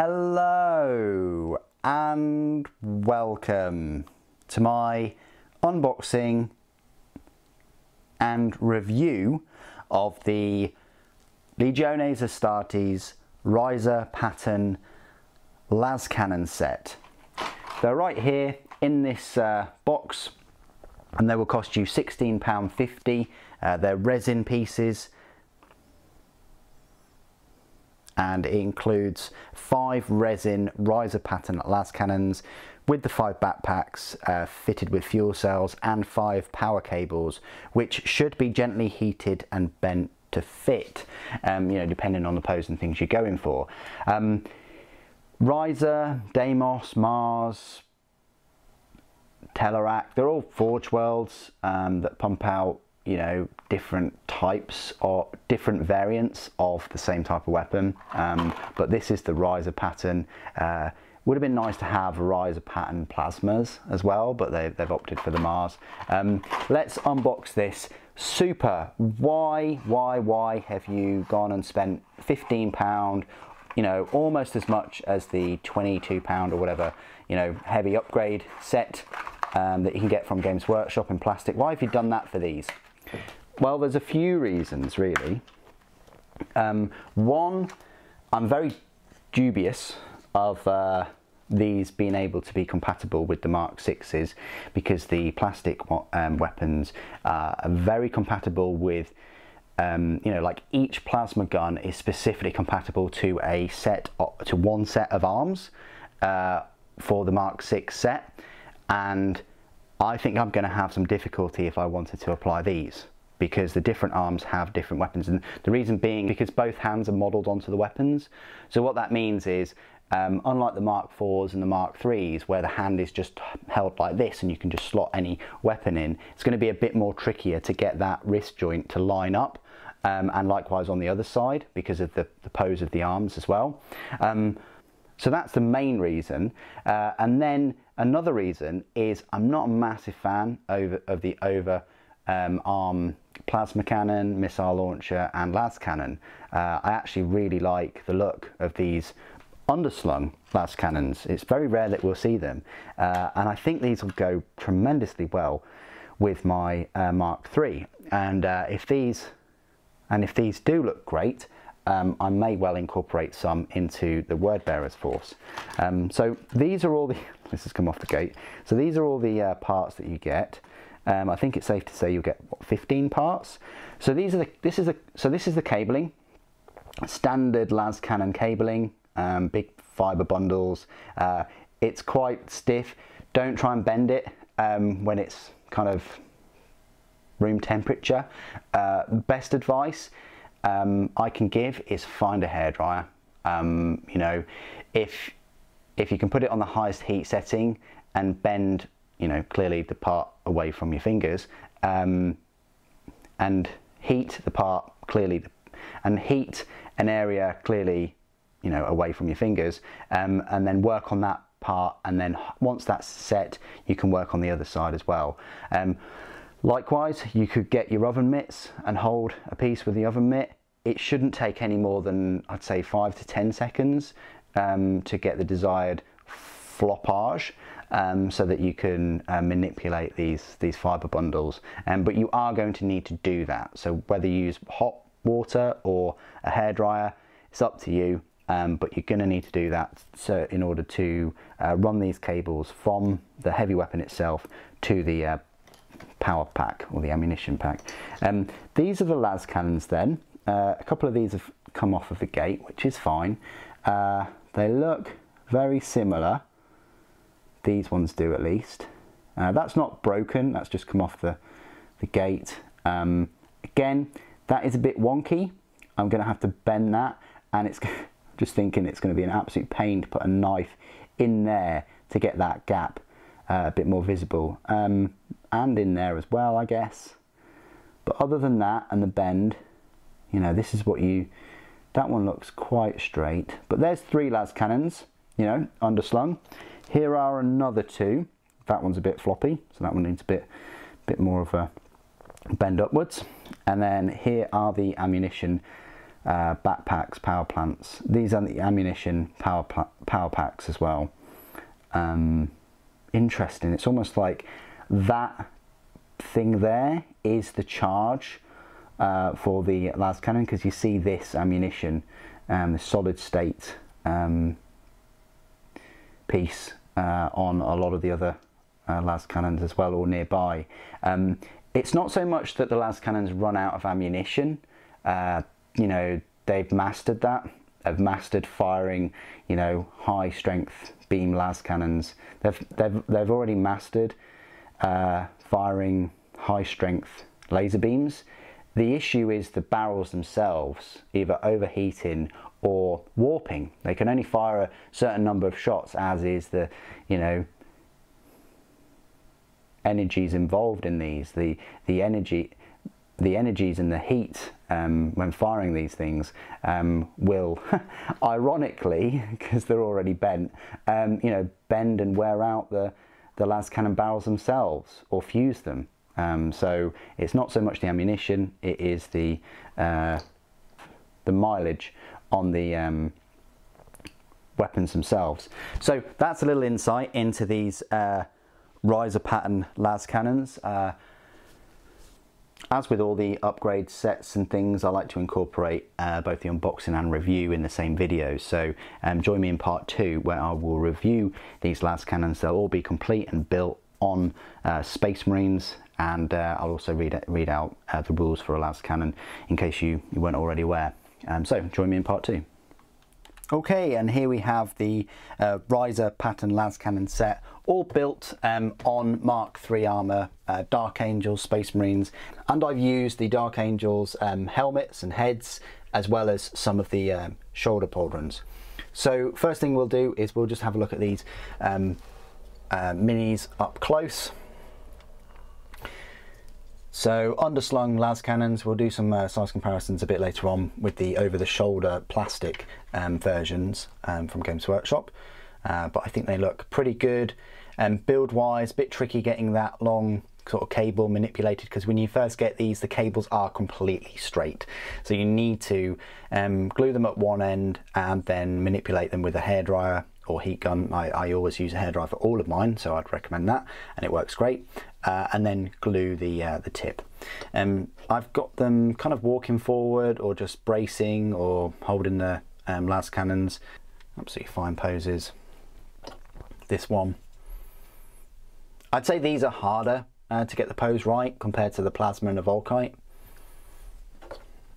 Hello and welcome to my unboxing and review of the Legiones Astartes Ryza Pattern Las Cannon set. They're right here in this uh, box and they will cost you £16.50. Uh, they're resin pieces and it includes five resin Ryza pattern las cannons with the five backpacks uh, fitted with fuel cells and five power cables which should be gently heated and bent to fit um, you know depending on the pose and things you're going for. Um, Ryza deimos mars Telerak, they're all Forge Worlds um, that pump out you know different types or different variants of the same type of weapon. Um, but this is the Ryza pattern. Uh, would have been nice to have Ryza pattern plasmas as well but they, have opted for the Mars. Um, let's unbox this super. Why why why have you gone and spent 15 pound you know almost as much as the 22 pound or whatever you know heavy upgrade set um, that you can get from Games Workshop in plastic? Why have you done that for these well, there's a few reasons really. Um, one, I'm very dubious of uh, these being able to be compatible with the Mark 6s because the plastic um, weapons are very compatible with um, you know, like each plasma gun is specifically compatible to a set, to one set of arms uh, for the Mark 6 set. And I think I'm going to have some difficulty if I wanted to apply these because the different arms have different weapons. And the reason being because both hands are modelled onto the weapons. So what that means is um, unlike the Mark 4s and the Mark 3s where the hand is just held like this and you can just slot any weapon in it's going to be a bit more trickier to get that wrist joint to line up um, and likewise on the other side because of the, the pose of the arms as well. Um, so that's the main reason. Uh, and then another reason is I'm not a massive fan over, of the over um, arm plasma cannon, missile launcher and las cannon. Uh, I actually really like the look of these underslung las cannons. It's very rare that we'll see them uh, and I think these will go tremendously well with my uh, Mark III and uh, if these and if these do look great um, I may well incorporate some into the word bearers force. Um, so these are all the, this has come off the gate, so these are all the uh, parts that you get. Um, I think it's safe to say you'll get what, 15 parts. So these are the, this is the, so this is the cabling, standard las cannon cabling, um, big fiber bundles. Uh, it's quite stiff. Don't try and bend it um, when it's kind of room temperature. Uh, best advice um, I can give is find a hairdryer. Um, you know, if if you can put it on the highest heat setting and bend, you know, clearly the part away from your fingers, um, and heat the part clearly, and heat an area clearly, you know, away from your fingers, um, and then work on that part, and then once that's set, you can work on the other side as well. Um, Likewise, you could get your oven mitts and hold a piece with the oven mitt. It shouldn't take any more than, I'd say, five to 10 seconds um, to get the desired floppage um, so that you can uh, manipulate these, these fiber bundles. Um, but you are going to need to do that. So whether you use hot water or a hairdryer, it's up to you. Um, but you're going to need to do that so in order to uh, run these cables from the heavy weapon itself to the uh, power pack or the ammunition pack. Um, these are the las cannons then. Uh, a couple of these have come off of the gate, which is fine. Uh, they look very similar. These ones do at least. Uh, that's not broken, that's just come off the, the gate. Um, again, that is a bit wonky. I'm going to have to bend that and it's just thinking it's going to be an absolute pain to put a knife in there to get that gap uh, a bit more visible. Um, and in there as well, I guess. But other than that and the bend, you know, this is what you, that one looks quite straight. But there's three las cannons, you know, underslung. Here are another two. That one's a bit floppy, so that one needs a bit, bit more of a bend upwards. And then here are the ammunition uh, backpacks, power plants. These are the ammunition power power packs as well. Um, interesting. It's almost like that thing there is the charge uh, for the las cannon because you see this ammunition, um, the solid state um, piece uh, on a lot of the other uh, las cannons as well or nearby. Um, it's not so much that the las cannons run out of ammunition. Uh, you know, they've mastered that. They've mastered firing, you know, high strength beam las cannons. They've they've they've already mastered uh, firing high strength laser beams. The issue is the barrels themselves either overheating or warping. They can only fire a certain number of shots as is the, you know, energies involved in these. The, the energy, the energies and the heat um, when firing these things um, will, ironically, because they're already bent, um, you know, bend and wear out the, the las cannon barrels themselves or fuse them. Um, so it's not so much the ammunition, it is the, uh, the mileage on the um, weapons themselves. So that's a little insight into these uh, Ryza pattern las cannons. Uh, as with all the upgrade sets and things, I like to incorporate uh, both the unboxing and review in the same video. So um, join me in part two where I will review these las cannons. They'll all be complete and built on uh, Space Marines and uh, I'll also read, read out uh, the rules for a las cannon in case you, you weren't already aware. Um, so join me in part two. Okay, and here we have the uh, Ryza pattern las cannon set, all built um, on Mark III armour, uh, Dark Angels, Space Marines, and I've used the Dark Angels um, helmets and heads, as well as some of the um, shoulder pauldrons. So first thing we'll do is we'll just have a look at these um, uh, minis up close. So underslung las cannons, we'll do some uh, size comparisons a bit later on with the over-the-shoulder plastic um, versions um, from Games Workshop. Uh, but I think they look pretty good. And um, build-wise, a bit tricky getting that long sort of cable manipulated because when you first get these, the cables are completely straight. So you need to um, glue them at one end and then manipulate them with a hairdryer or heat gun. I, I always use a hairdryer for all of mine, so I'd recommend that, and it works great uh, and then glue the, uh, the tip. Um, I've got them kind of walking forward or just bracing or holding the um, las cannons. Absolutely fine poses. This one. I'd say these are harder uh, to get the pose right compared to the plasma and the Volkite.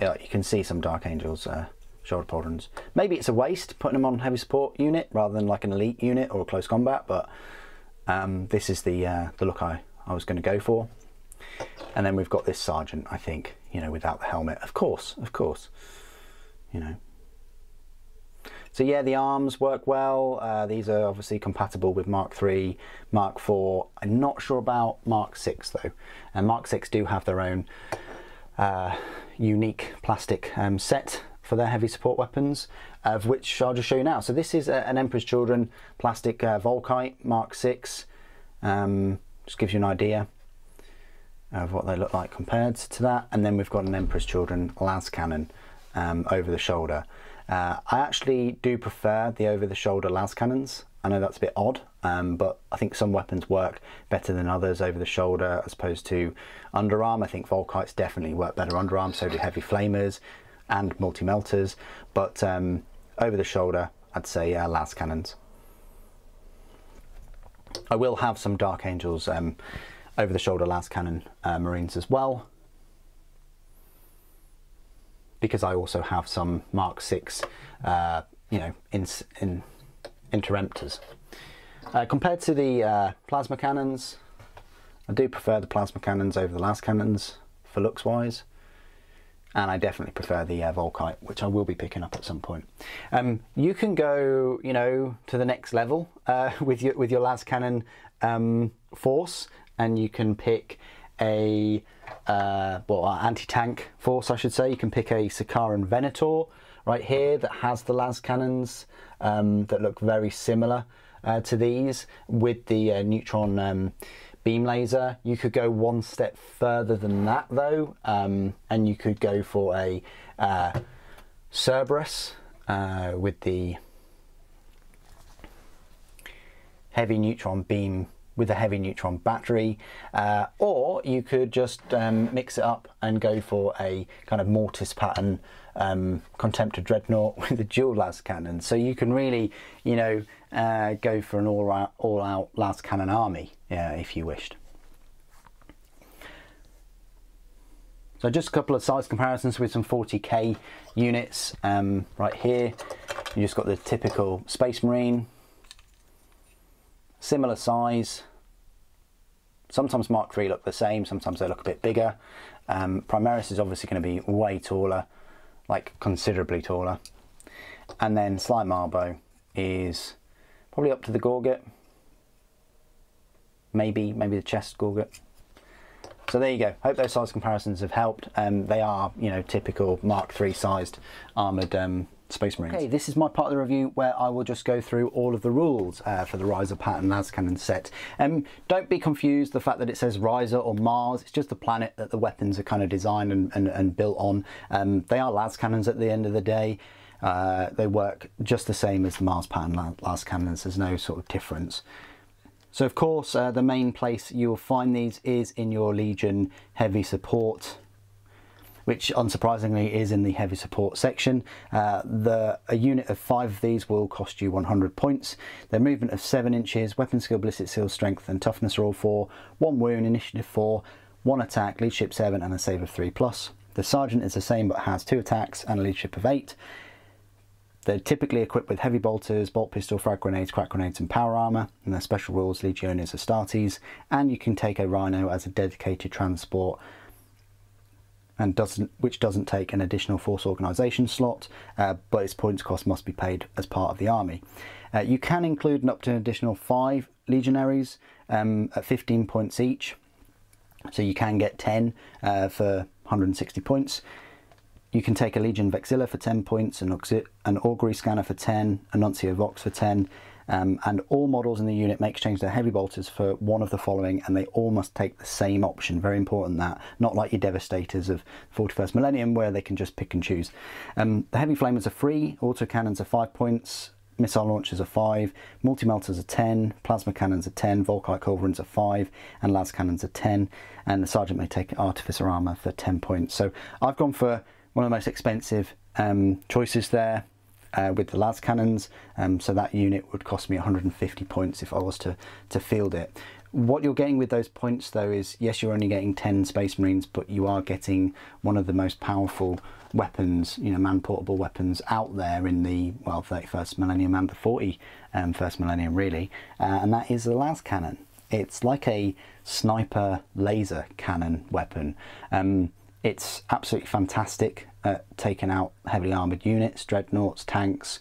Yeah, you can see some Dark Angels uh, shoulder pauldrons. Maybe it's a waste putting them on heavy support unit rather than like an elite unit or a close combat, but um, this is the uh, the look I I was going to go for. And then we've got this sergeant, I think, you know, without the helmet. Of course, of course, you know. So yeah, the arms work well. Uh, these are obviously compatible with Mark III, Mark IV. I'm not sure about Mark VI though. And Mark VI do have their own uh, unique plastic um, set for their heavy support weapons, of which I'll just show you now. So this is a, an Emperor's Children plastic uh, Volkite Mark VI. Um, just gives you an idea of what they look like compared to that. And then we've got an Emperor's Children las cannon um, over the shoulder. Uh, I actually do prefer the over the shoulder las cannons. I know that's a bit odd, um, but I think some weapons work better than others over the shoulder as opposed to underarm. I think Volkites definitely work better underarm, so do heavy flamers and multi-melters, but um, over the shoulder, I'd say uh, las cannons. I will have some Dark Angels um, over the shoulder las cannon uh, Marines as well because I also have some Mark 6 uh, you know in, in interemptors. Uh, compared to the uh, plasma cannons I do prefer the plasma cannons over the las cannons for looks wise and I definitely prefer the uh, Volkite, which I will be picking up at some point. Um, you can go, you know, to the next level uh, with your with your las cannon um, force, and you can pick a uh, well anti-tank force, I should say. You can pick a Sicaran Venator right here that has the las cannons um, that look very similar uh, to these with the uh, neutron um, beam laser. You could go one step further than that though, um, and you could go for a uh, Cerberus uh, with the heavy neutron beam with a heavy neutron battery, uh, or you could just um, mix it up and go for a kind of mortis pattern um, Contemptor Dreadnought with a dual las cannon. So you can really, you know, uh, go for an all-out, all-out las cannon army if you wished. So just a couple of size comparisons with some 40k units. Um, right here, you just got the typical Space Marine similar size. Sometimes Mark III look the same, sometimes they look a bit bigger. Um, Primaris is obviously going to be way taller, like considerably taller. And then Sly Marbo is probably up to the Gorget. Maybe, maybe the chest Gorget. So there you go. Hope those size comparisons have helped. Um, they are, you know, typical Mark III sized armoured um, Space Marines. Okay, this is my part of the review where I will just go through all of the rules uh, for the Ryza pattern Lascannon set. Um, don't be confused the fact that it says Ryza or Mars, it's just the planet that the weapons are kind of designed and, and, and built on. Um, they are Lascannons at the end of the day. Uh, they work just the same as the Mars Pan pattern Lascannons, there's no sort of difference. So of course uh, the main place you'll find these is in your Legion heavy support which unsurprisingly is in the heavy support section. Uh, the, a unit of five of these will cost you 100 points. Their movement of 7 inches, weapon skill, ballistic skill, strength and toughness are all 4, 1 wound, initiative 4, 1 attack, leadership 7 and a save of 3 plus. The sergeant is the same but has 2 attacks and a leadership of 8. They're typically equipped with heavy bolters, bolt pistol, frag grenades, crack grenades and power armour, and their special rules Legiones Astartes, and you can take a Rhino as a dedicated transport and doesn't which doesn't take an additional force organisation slot, uh, but its points cost must be paid as part of the army. Uh, you can include an up to an additional five legionaries um, at 15 points each, so you can get 10 uh, for 160 points. You can take a Legion Vexilla for 10 points, an, an Augury Scanner for 10, a Nuncio Vox for 10, um, and all models in the unit may exchange their heavy bolters for one of the following and they all must take the same option. Very important that. Not like your Devastators of 41st Millennium where they can just pick and choose. Um, the heavy flamers are free, auto cannons are 5 points, missile launchers are 5, multi-melters are 10, plasma cannons are 10, Volkite culverins are 5, and las cannons are 10, and the sergeant may take artificer armour for 10 points. So I've gone for one of the most expensive um, choices there uh, with the las cannons. Um, so that unit would cost me 150 points if I was to, to field it. What you're getting with those points though is yes you're only getting 10 space marines but you are getting one of the most powerful weapons you know man portable weapons out there in the well 31st millennium and the 40 um, first millennium really. Uh, and that is the las cannon. It's like a sniper laser cannon weapon. Um, it's absolutely fantastic at taking out heavily armoured units, dreadnoughts, tanks,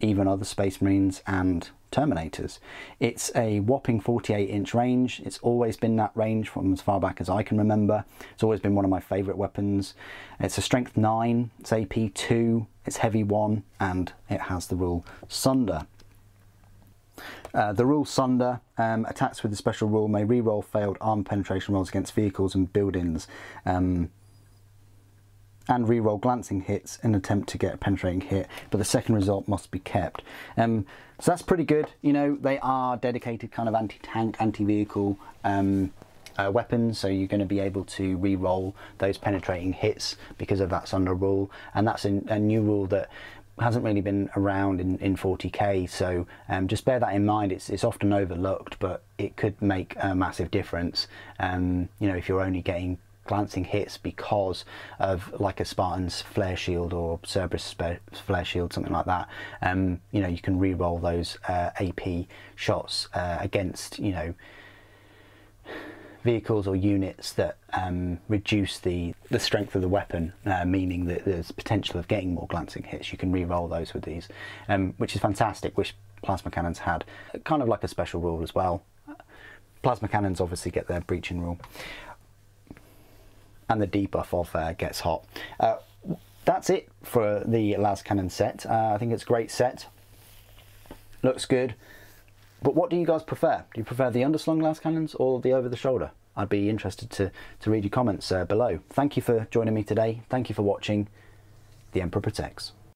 even other space marines and terminators. It's a whopping 48 inch range. It's always been that range from as far back as I can remember. It's always been one of my favourite weapons. It's a strength 9, it's AP 2, it's heavy 1 and it has the rule Sunder. Uh, the rule Sunder um, attacks with the special rule may re-roll failed arm penetration rolls against vehicles and buildings. Um, and re-roll glancing hits in an attempt to get a penetrating hit, but the second result must be kept. Um, so that's pretty good. You know, they are dedicated kind of anti-tank, anti-vehicle um, uh, weapons, so you're going to be able to re-roll those penetrating hits because of that Sunder rule, and that's a, a new rule that hasn't really been around in, in 40k so um, just bear that in mind it's, it's often overlooked but it could make a massive difference um, you know if you're only getting glancing hits because of like a Spartan's flare shield or Cerberus flare shield, something like that. Um, you know, you can re-roll those uh, AP shots uh, against, you know, vehicles or units that um, reduce the, the strength of the weapon, uh, meaning that there's potential of getting more glancing hits. You can re-roll those with these, um, which is fantastic, which plasma cannons had. Kind of like a special rule as well. Plasma cannons obviously get their breaching rule and the debuff of uh, Gets Hot. Uh, that's it for the Las Cannon set. Uh, I think it's a great set. Looks good. But what do you guys prefer? Do you prefer the underslung las cannons or the over the shoulder? I'd be interested to, to read your comments uh, below. Thank you for joining me today. Thank you for watching. The Emperor Protects.